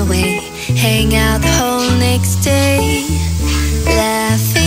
away, hang out the whole next day, laughing,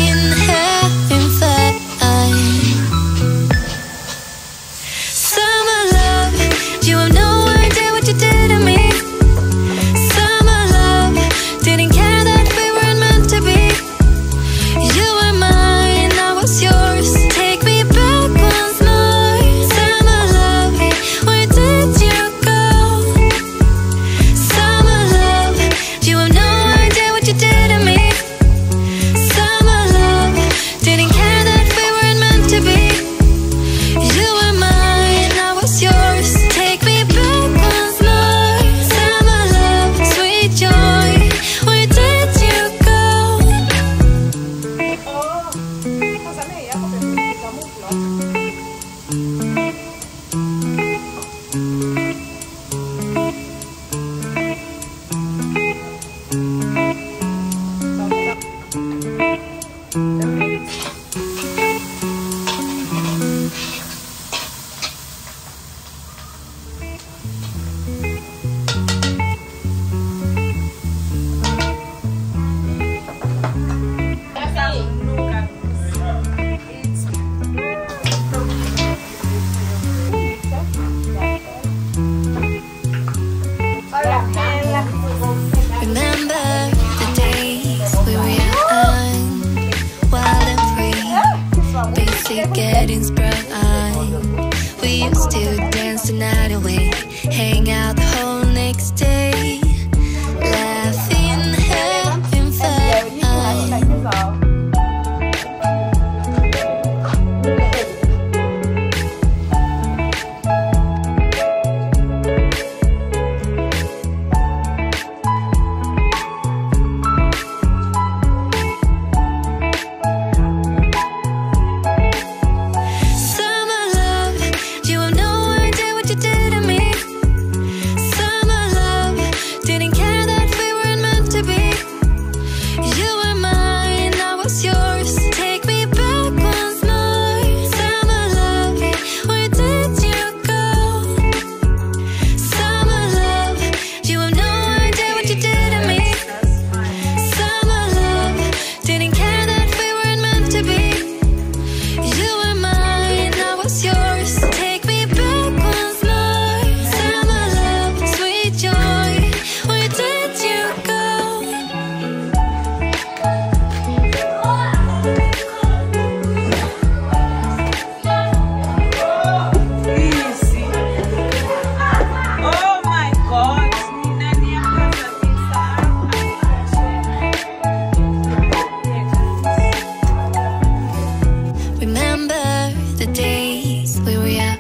the days we were young,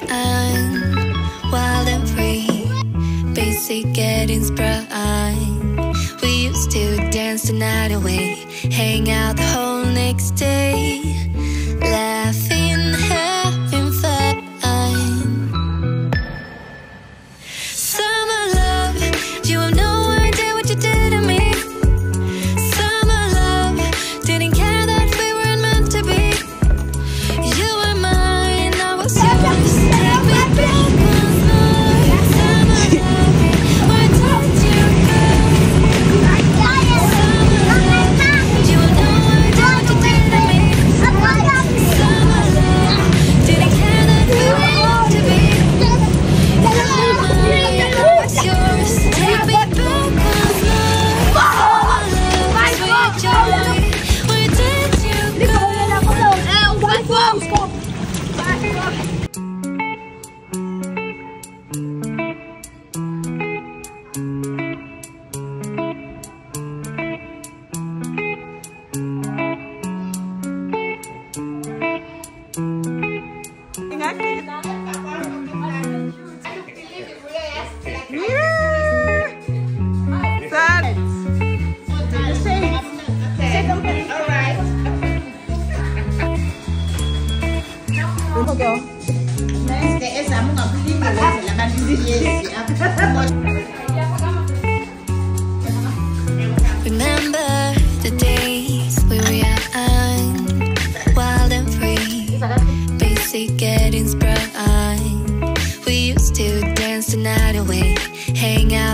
wild and free, basic getting sprung. We used to dance the night away, hang out the whole next day. hang out.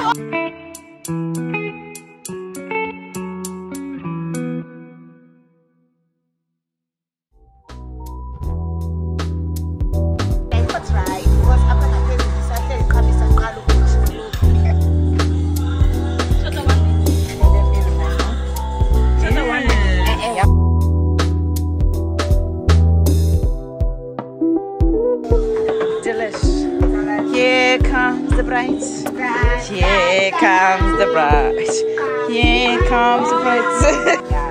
아 Here comes the bride. Here comes the bride. Here comes the bride.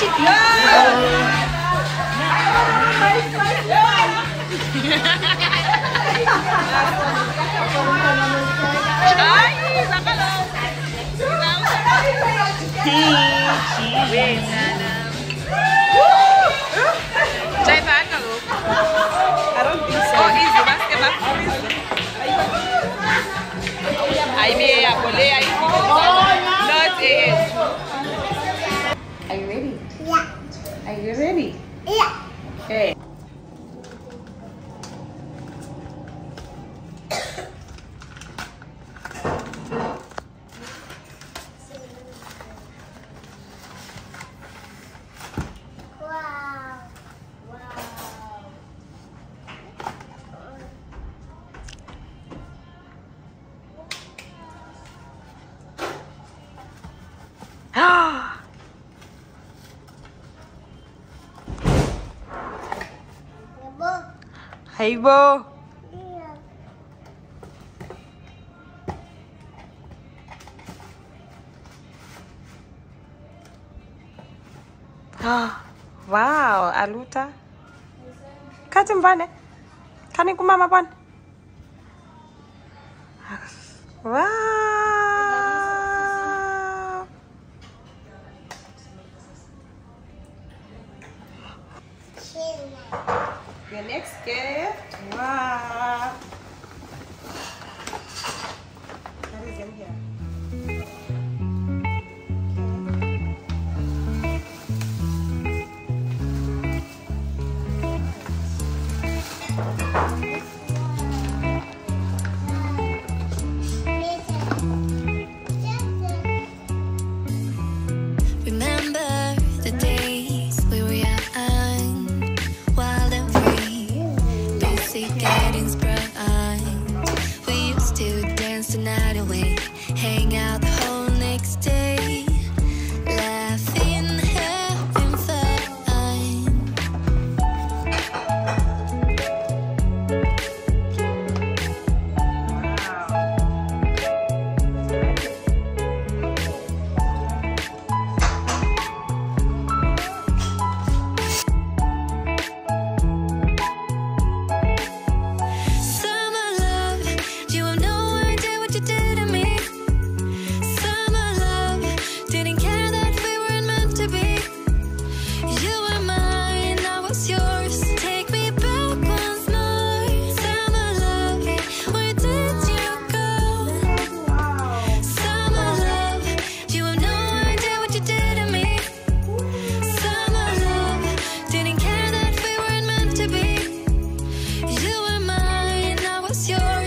Ay, Bhaga, look. I. Oh, Are you ready? Yeah. Okay. Thầy vô Wow, Aluta. Kati mvane. Kani kumama bwana. Wow. The next game close your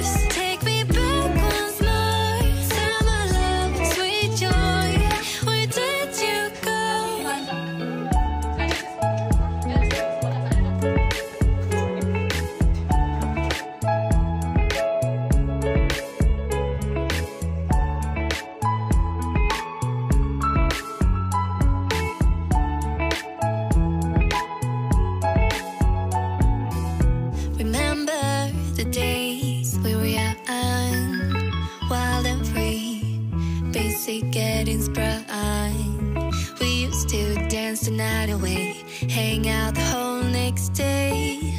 getting sprung. We used to dance the night away, hang out the whole next day.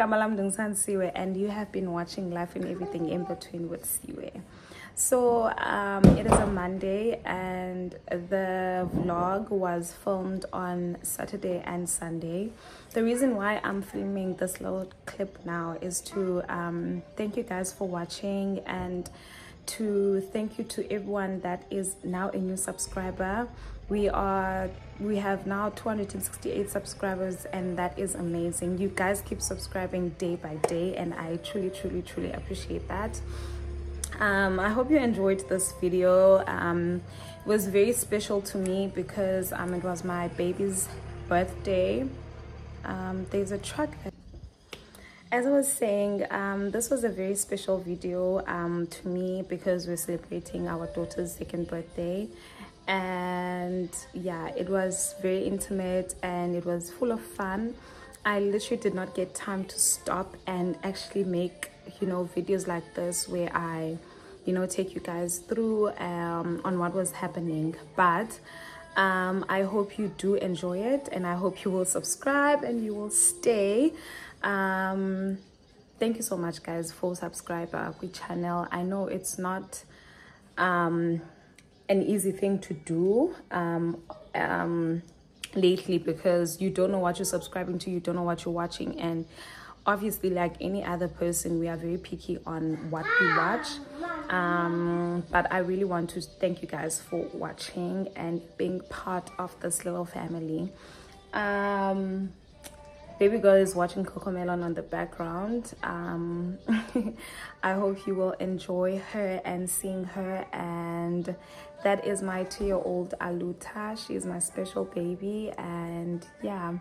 Igama lam ndingusansiwe, and you have been watching Life and Everything in Between with Siwe. So um, it is a Monday, and the vlog was filmed on Saturday and Sunday. The reason why I'm filming this little clip now is to um, thank you guys for watching and to thank you to everyone that is now a new subscriber we are we have now 268 subscribers and that is amazing. You guys keep subscribing day by day and i truly truly truly appreciate that. Um, i hope you enjoyed this video. Um, it was very special to me because um, it was my baby's birthday. Um, there's a truck. As I was saying, um, this was a very special video um, to me because we're celebrating our daughter's second birthday. And yeah, it was very intimate and it was full of fun. I literally did not get time to stop and actually make, you know, videos like this where I, you know, take you guys through um, on what was happening. But um, I hope you do enjoy it and I hope you will subscribe and you will stay um thank you so much guys for subscriber we channel i know it's not um an easy thing to do um um lately because you don't know what you're subscribing to you don't know what you're watching and obviously like any other person we are very picky on what we watch. Um but i really want to thank you guys for watching and being part of this little family. Um baby girl is watching Cocomelon on the background. Um i hope you will enjoy her and seeing her. And that is my two-year-old aluta. She's my special baby. And yeah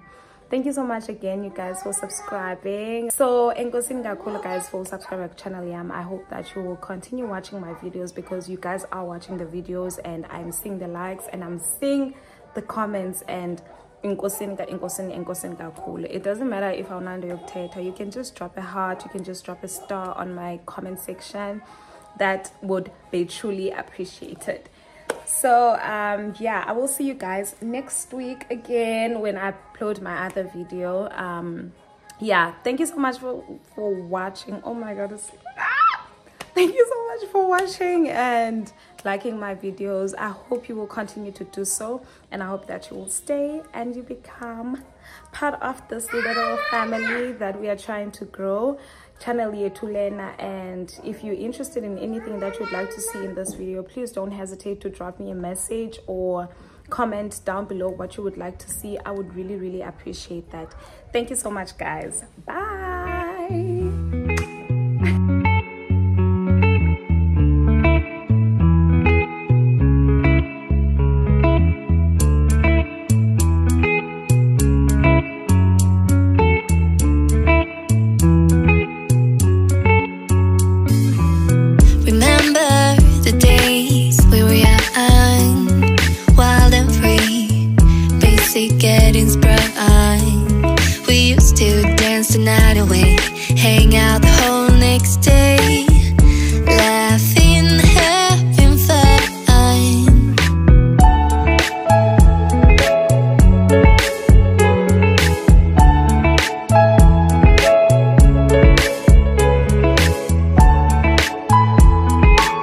thank you so much again you guys for subscribing. So enkosini kakhulu guys for subscribing channel yam i hope that you will continue watching my videos because you guys are watching the videos and i'm seeing the likes and i'm seeing the comments and inkosini ka inkosini kakhulu. It doesn't matter if awunando yokuthetha you can just drop a heart you can just drop a star on my comment section that would be truly appreciated. So um yeah i will see you guys next week again when i upload my other video. Um yeah thank you so much for for watching. Oh my god ah! thank you so much for watching and liking my videos. I hope you will continue to do so and i hope that you will stay and you become part of this little family that we are trying to grow. Channel Yetulena and if you're interested in anything that you'd like to see in this video please don't hesitate to drop me a message or comment down below what you would like to see. I would really really appreciate that. Thank you so much guys. Bye